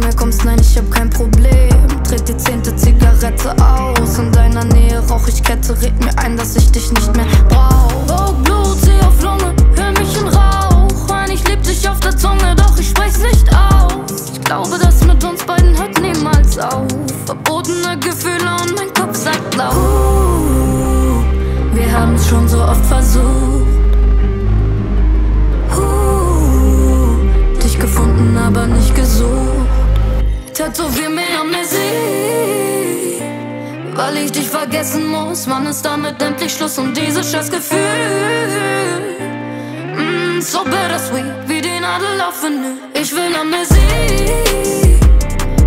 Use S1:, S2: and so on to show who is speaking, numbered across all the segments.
S1: zu mir kommst, nein, ich hab kein Problem. Dreht die zehnte Zigarette aus. In deiner Nähe rauch ich Kette, red mir ein, dass ich dich nicht mehr brauch. Oh, Blut, seh auf Lunge, hör mich in Rauch. Ein, ich lieb dich auf der Zunge, doch ich sprech's nicht aus. Ich glaube, das mit uns beiden hört niemals auf. Verbotene Gefühle und mein Kopf sagt laut. Uh, wir haben's schon so oft versucht. aber nicht gesucht. Tätowier mir Amnesie, weil ich dich vergessen muss. Wann ist damit endlich Schluss und dieses Scheißgefühl? Mm, so bittersweet, wie die Nadel auf. Ich will Amnesie,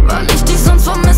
S1: weil ich dich sonst vermissen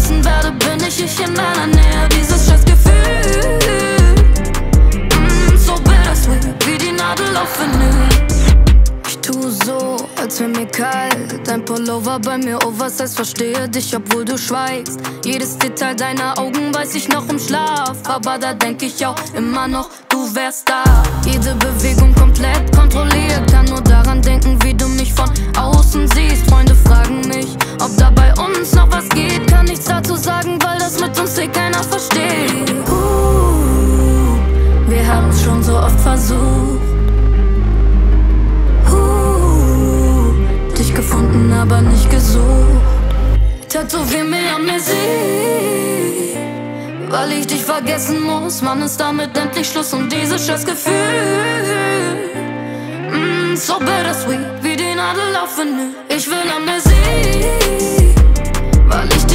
S1: so als wär mir kalt. Dein Pullover bei mir oversized, verstehe dich, obwohl du schweigst. Jedes Detail deiner Augen weiß ich noch im Schlaf. Aber da denk ich auch immer noch, du wärst da. Jede Bewegung komplett kontrolliert. Kann nur daran denken, wie du mich von außen siehst. Freunde fragen mich, ob da bei uns noch was geht. Kann nichts dazu sagen, weil das mit uns eh keiner versteht. Uh, wir haben's schon so oft versucht. Gefunden, aber nicht gesucht. Tätowier mir Amnesie, weil ich dich vergessen muss. Wann ist damit endlich Schluss und dieses Scheißgefühl? Mm, so bittersweet, wie die Nadel auf. Ich will Amnesie, weil ich dich